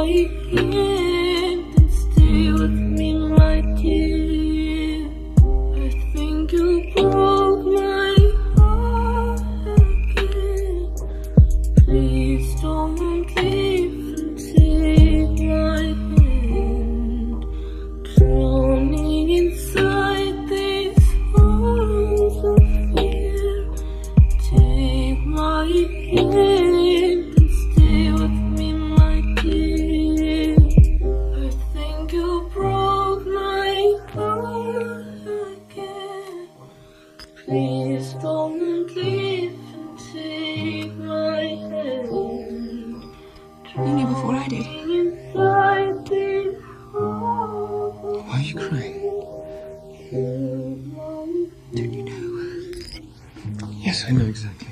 Stay with me, my dear. I think you broke my heart again. Please don't leave take my hand. Drowning inside these walls of fear. Take my hand Please don't leave and take my hand. You knew before I did. Why are you crying? Don't you know? Yes, I know exactly.